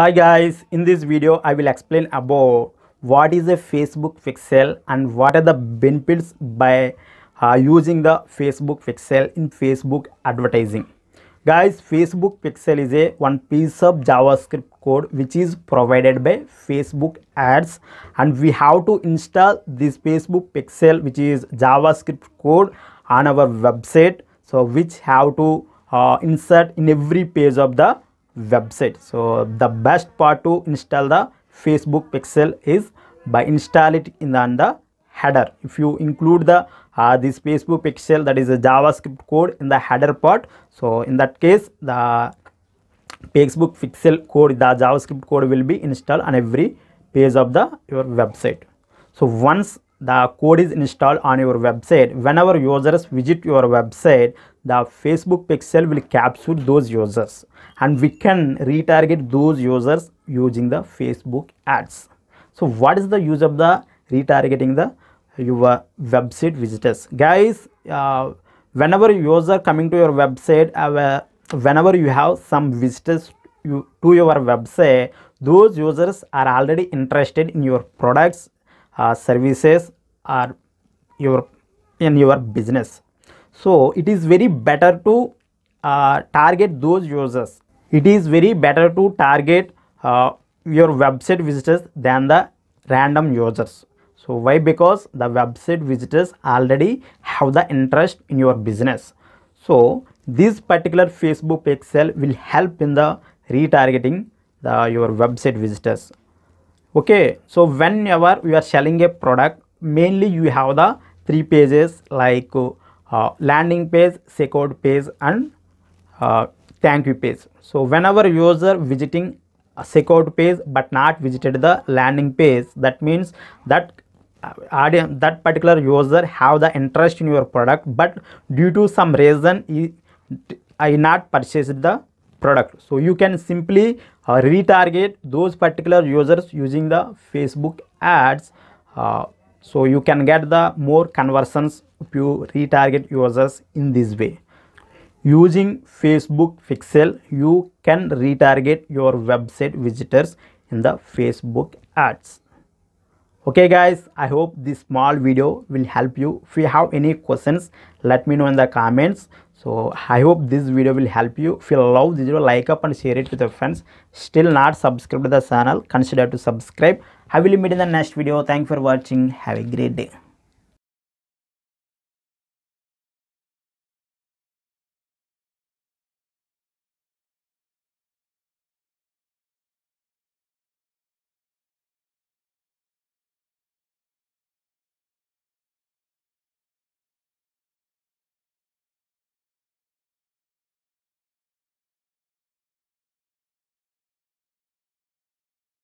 Hi guys, in this video I will explain about what is a Facebook pixel and what are the benefits by uh, using the Facebook pixel in Facebook advertising. Guys, Facebook pixel is a one piece of JavaScript code which is provided by Facebook ads and we have to install this Facebook pixel which is JavaScript code on our website so which have to uh, insert in every page of the website. So the best part to install the facebook pixel is by install it in the, the header. If you include the uh, this facebook pixel that is a javascript code in the header part. So in that case the facebook pixel code the javascript code will be installed on every page of the your website. So once the code is installed on your website. Whenever users visit your website the facebook pixel will capture those users. And we can retarget those users using the facebook ads. So what is the use of the retargeting the your website visitors? Guys uh, whenever user coming to your website uh, whenever you have some visitors to your website those users are already interested in your products uh, services or your in your business. So it is very better to uh, target those users. It is very better to target uh, your website visitors than the random users. So why? Because the website visitors already have the interest in your business. So this particular facebook pixel will help in the retargeting the your website visitors. Okay. So whenever you are selling a product mainly you have the three pages like uh, landing page checkout page and uh, thank you page. So whenever user visiting a checkout page but not visited the landing page that means that uh, audience that particular user have the interest in your product but due to some reason he, i not purchased the product. So you can simply uh, retarget those particular users using the facebook ads uh, so you can get the more conversions if you retarget users in this way. Using facebook pixel you can retarget your website visitors in the facebook ads okay guys i hope this small video will help you. If you have any questions let me know in the comments. So i hope this video will help you. If you love this video like up and share it with your friends. Still not subscribed to the channel consider to subscribe. I will meet in the next video. Thank you for watching. Have a great day